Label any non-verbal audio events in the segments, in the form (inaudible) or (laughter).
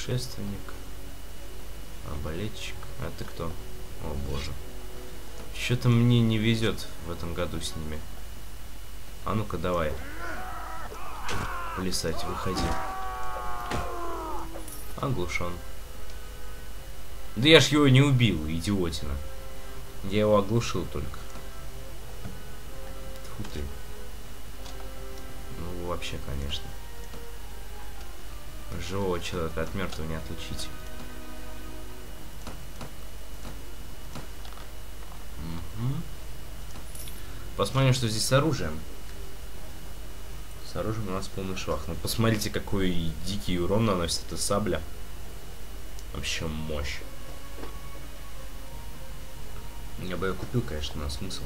Путешественник. Арбалетчик. А ты кто? О боже. Что-то мне не везет в этом году с ними. А ну-ка давай. Плясать, выходи. Оглушен. Да я ж его не убил, идиотина. Я его оглушил только. Фу ты. Ну, вообще, конечно. Живого человека от мертвого не отличить. Посмотрим, что здесь с оружием. С оружием у нас полный швах. Ну, посмотрите, какой дикий урон наносит эта сабля. Вообще мощь. Я бы ее купил, конечно, на смысл.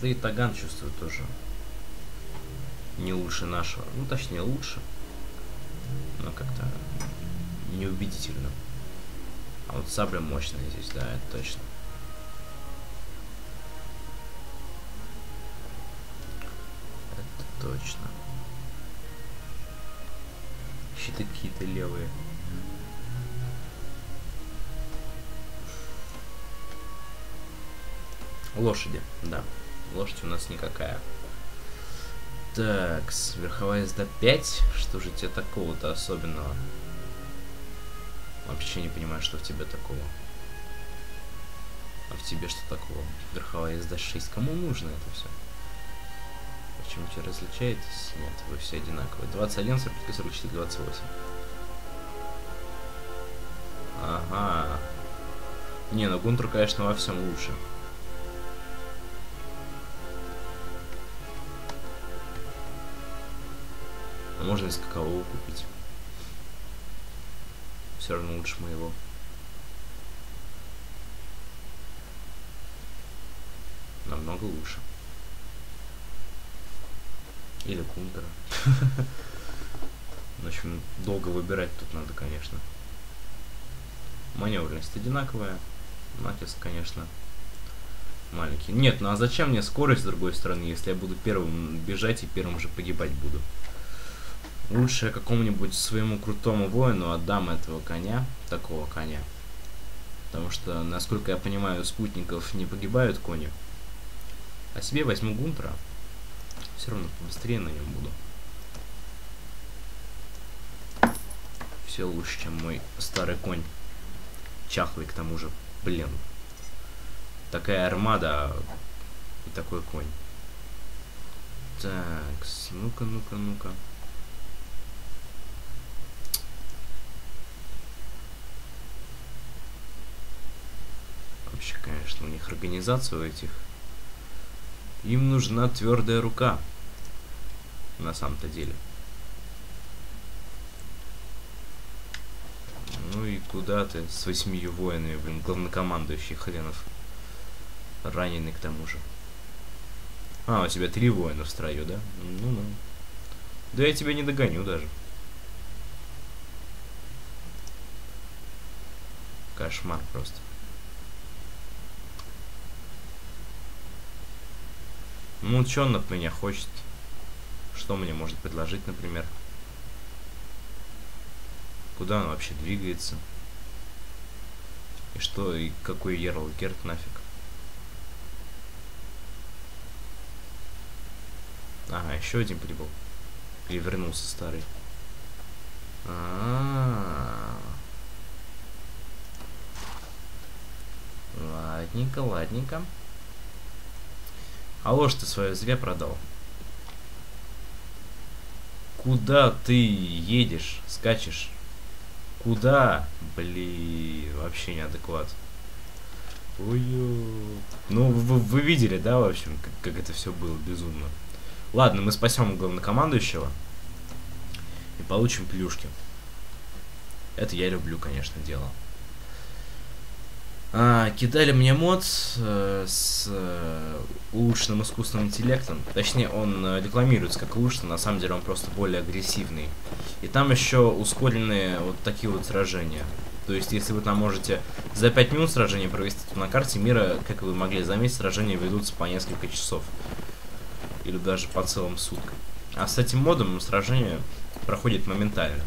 Да и Таган чувствую тоже не лучше нашего. Ну, точнее, лучше. Но как-то неубедительно. А вот сабля мощная здесь, да, это точно. Это точно. Щиты какие-то левые. Лошади, да. Лошадь у нас никакая. Так, верховая езда 5. Что же тебе такого-то особенного? Вообще не понимаю, что в тебе такого. А в тебе что такого? Верховая езда 6. Кому нужно это все? Почему тебя различаетесь? Нет, вы все одинаковые. 21, 45, 44, 28. Ага. Не, ну Гунтер, конечно, во всем лучше. А можно из какового купить. Все равно лучше моего. Намного лучше. Или кунтера. (laughs) В общем, долго выбирать тут надо, конечно. Маневренность одинаковая. Натиск, конечно, маленький. Нет, ну а зачем мне скорость с другой стороны, если я буду первым бежать и первым же погибать буду? Лучше я какому-нибудь своему крутому воину отдам этого коня, такого коня. Потому что, насколько я понимаю, спутников не погибают кони. А себе возьму Гунтера. Все равно быстрее на нем буду. Все лучше, чем мой старый конь. Чахлый к тому же. Блин. Такая армада и такой конь. Так, ну-ка, ну-ка, ну-ка. Вообще, конечно, у них организация у этих. Им нужна твердая рука. На самом-то деле. Ну и куда ты с восьмию воинами, блин, главнокомандующий хренов. Раненый к тому же. А, у тебя три воина в строю, да? Ну-ну. Да я тебя не догоню даже. Кошмар просто. Ну, что он от меня хочет? Что мне может предложить, например? Куда он вообще двигается? И что, и какой Ерл Герт нафиг? Ага, еще один прибыл. Или вернулся старый. А -а -а. Ладненько, ладненько. А ложь ты свое зря продал. Куда ты едешь, скачешь? Куда? Блин, вообще неадекват. ой Ну, вы, вы видели, да, в общем, как, как это все было безумно. Ладно, мы спасем главнокомандующего. И получим плюшки. Это я люблю, конечно, дело. А, кидали мне мод э, с э, улучшенным искусственным интеллектом. Точнее, он э, рекламируется как улучшенный, на самом деле он просто более агрессивный. И там еще ускоренные вот такие вот сражения. То есть, если вы там можете за 5 минут сражение провести, то на карте мира, как вы могли заметить, сражения ведутся по несколько часов. Или даже по целым суткам. А с этим модом сражения проходит моментально.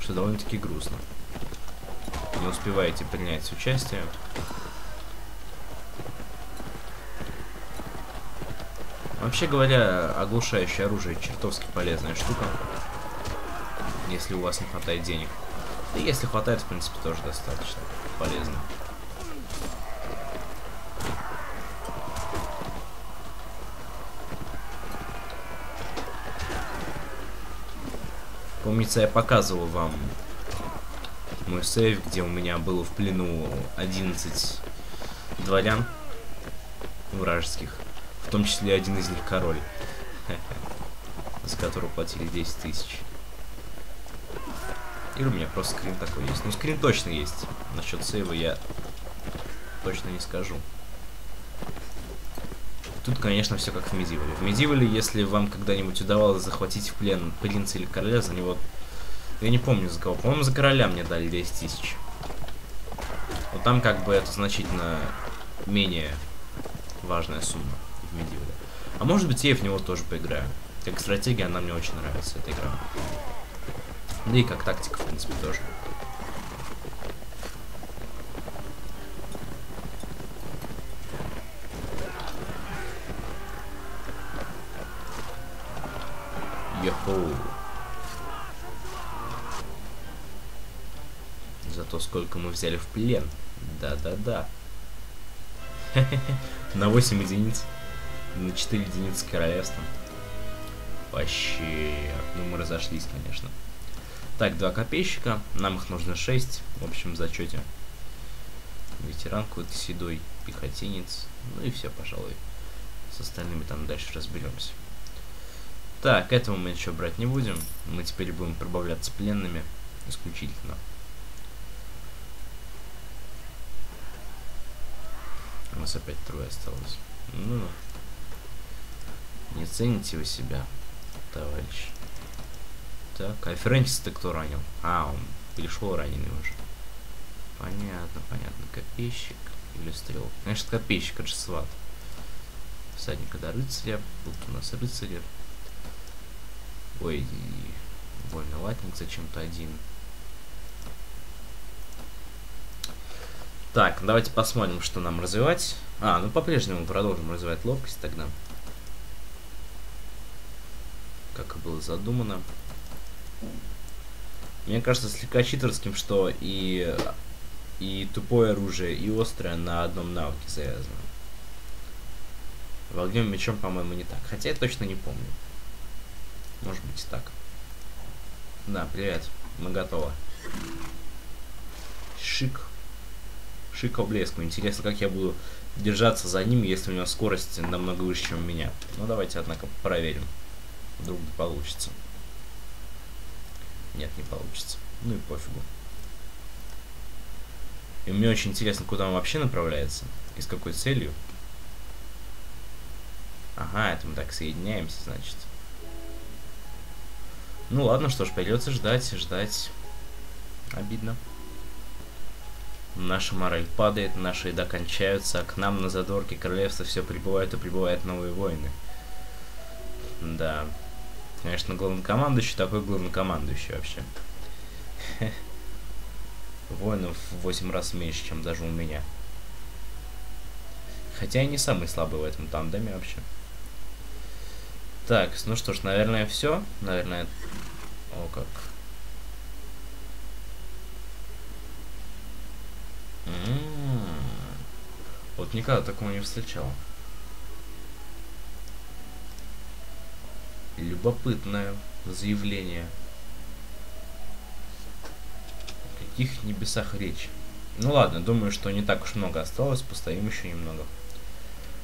Что довольно-таки грустно. Не успеваете принять участие. Вообще говоря, оглушающее оружие чертовски полезная штука. Если у вас не хватает денег. Да если хватает, в принципе, тоже достаточно полезно. Помнится, я показывал вам мой сейф, где у меня было в плену 11 дворян вражеских. В том числе один из них король. (laughs) За которого платили 10 тысяч. Или у меня просто скрин такой есть. Ну, скрин точно есть. Насчет сейва я точно не скажу. Тут, конечно, все как в Медивале. В Медивале, если вам когда-нибудь удавалось захватить в плен принца или короля, за него... Я не помню за кого. По-моему, за короля мне дали 10 тысяч. Вот там как бы это значительно менее важная сумма в Медивале. А может быть, я в него тоже поиграю. Как стратегия, она мне очень нравится, эта игра. Да и как тактика, в принципе, тоже. Йоху. Зато сколько мы взяли в плен. Да-да-да. (laughs) На 8 единиц. На 4 единицы королевства. Вообще. Ну, мы разошлись, конечно. Так, два копейщика. Нам их нужно 6. В общем, зачете. Ветеран какой-то седой. Пехотинец. Ну и все, пожалуй. С остальными там дальше разберемся. Так, этого мы еще брать не будем. Мы теперь будем пробавляться пленными. Исключительно. У нас опять трое осталось. Ну, не цените вы себя, товарищ. Так, а Фрэнсис-то кто ранил? А, он пришел раненый уже. Понятно, понятно. Копейщик или стрел. Конечно, копейщик, это же сват. Всадника до рыцаря. Тут у нас рыцарь. Ой, больно латник зачем-то один. Так, давайте посмотрим, что нам развивать. А, ну по-прежнему продолжим развивать ловкость тогда. Как и было задумано. Мне кажется слегка читерским, что и, и тупое оружие, и острое на одном навыке завязано. В огнем мечом, по-моему, не так. Хотя я точно не помню. Может быть и так. Да, привет. Мы готовы. Шик. Шика блеску. Интересно, как я буду держаться за ним, если у него скорость намного выше, чем у меня. Ну, давайте, однако, проверим. Вдруг получится. Нет, не получится. Ну и пофигу. И мне очень интересно, куда он вообще направляется. И с какой целью. Ага, это мы так соединяемся, значит. Ну ладно, что ж, придется ждать, ждать. Обидно. Наша мораль падает, наши еда кончаются, а к нам на задорке королевства все прибывают и прибывают новые войны. Да. Конечно, главнокомандующий такой главнокомандующий вообще. (laughs) Воинов в 8 раз меньше, чем даже у меня. Хотя я не самый слабый в этом тандеме вообще. Так, ну что ж, наверное, все. Наверное, о как. Вот никогда такого не встречал. Любопытное заявление. О каких небесах речь? Ну ладно, думаю, что не так уж много осталось, постоим еще немного.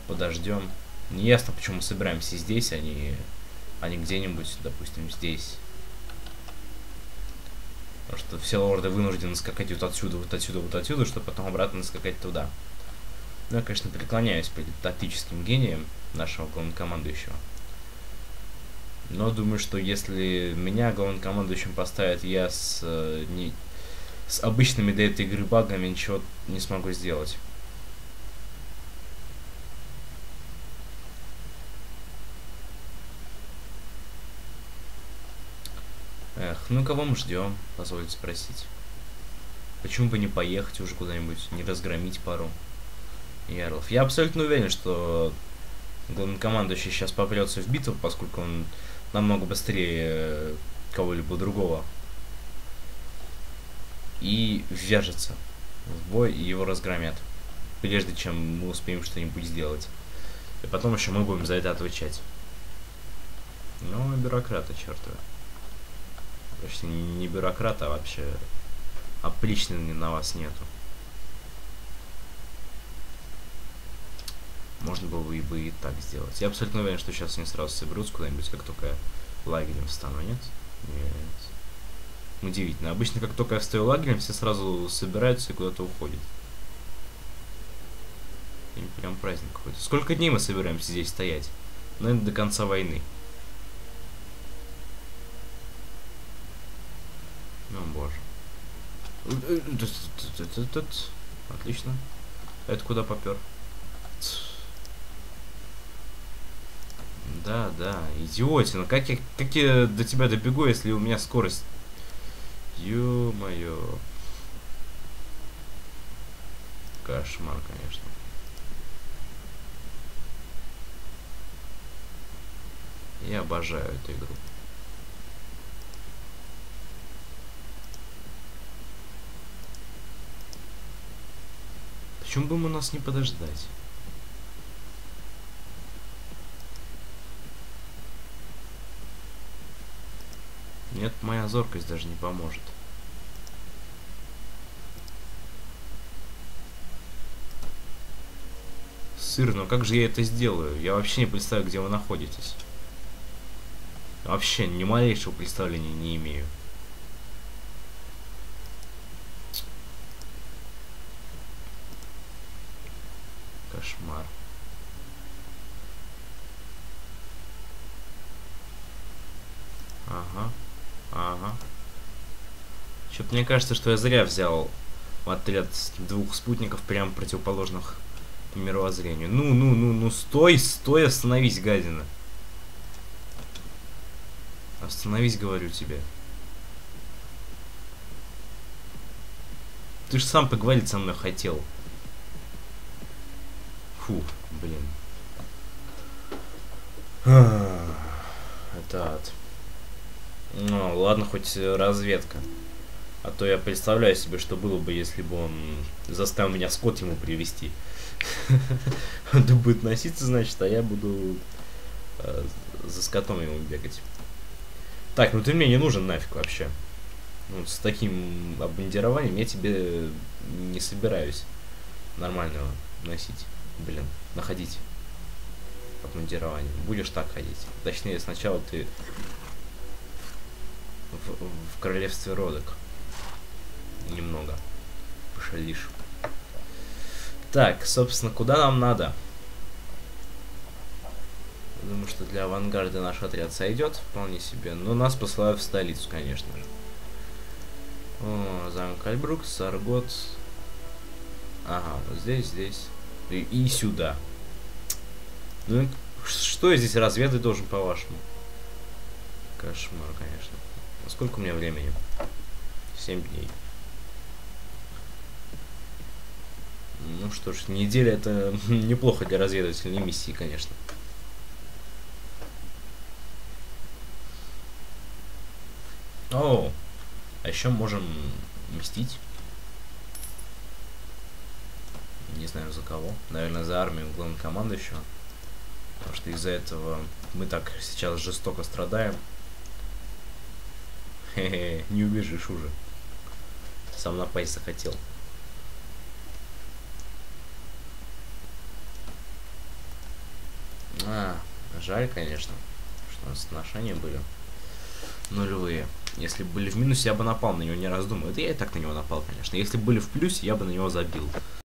Подождем. Неясно, почему собираемся здесь, а не, а не где-нибудь, допустим, здесь. Потому что все лорды вынуждены скакать вот отсюда, вот отсюда, вот отсюда, чтобы потом обратно скакать туда. Ну, я, конечно, преклоняюсь перед тактическим гением нашего главнокомандующего. Но думаю, что если меня главнокомандующим поставят, я с, э, не, с обычными до этой игры багами ничего не смогу сделать. Ну кого мы ждем, позвольте спросить. Почему бы не поехать уже куда-нибудь, не разгромить пару ярлов? Я абсолютно уверен, что главнокомандующий сейчас попрется в битву, поскольку он намного быстрее кого-либо другого. И вяжется в бой, и его разгромят. Прежде чем мы успеем что-нибудь сделать. И потом еще мы будем за это отвечать. Ну, бюрократы чертовы. Точнее, не бюрократ, а вообще опличнины на вас нету. Можно было бы и, бы и так сделать. Я абсолютно уверен, что сейчас они сразу соберутся куда-нибудь, как только лагерем встану, нет? Нет. Удивительно. Обычно, как только я встаю лагерем, все сразу собираются и куда-то уходят. И прям праздник какой-то. Сколько дней мы собираемся здесь стоять? Наверное, до конца войны. Ну, боже. Отлично. Это куда попер? Да, да, идиотина. Как я, как я до тебя добегу, если у меня скорость... Ё-моё. Кошмар, конечно. Я обожаю эту игру. Почему бы ему нас не подождать? Нет, моя зоркость даже не поможет. Сыр, но как же я это сделаю? Я вообще не представляю, где вы находитесь. Вообще ни малейшего представления не имею. Кошмар. Ага. Ага. Что-то мне кажется, что я зря взял отряд двух спутников прям противоположных по мировоззрению. Ну, ну, ну, ну, стой, стой, остановись, гадина. Остановись, говорю тебе. Ты же сам поговорить со мной хотел. Фу, блин. Это ад. Ну, ладно, хоть разведка. А то я представляю себе, что было бы, если бы он заставил меня скот ему привести. Он будет носиться, значит, а я буду э, за скотом ему бегать. Так, ну ты мне не нужен нафиг вообще. Ну, с таким обмундированием я тебе не собираюсь нормального носить. Блин, находить обмундирование. Будешь так ходить. Точнее, сначала ты в, в королевстве родок. Пошалишь. Так, собственно, куда нам надо? Думаю, что для авангарда наш отряд сойдет вполне себе. Но нас посылают в столицу, конечно же. О, замок Альбрук, Саргот. Ага, вот здесь, здесь. И, и сюда. Ну, что я здесь разведать должен, по-вашему? Кошмар, конечно. А сколько у меня времени? 7 дней. Ну что ж, неделя это (laughs) неплохо для разведывательной миссии, конечно. О, а еще можем мстить. Не знаю за кого. Наверное, за армию главнокомандующего. Потому что из-за этого мы так сейчас жестоко страдаем. Хе-хе, не убежишь уже. Сам напасть захотел. А, жаль, конечно, что у нас отношения были нулевые. Если бы были в минусе, я бы напал на него, не раздумывая. Да я и так на него напал, конечно. Если бы были в плюсе, я бы на него забил.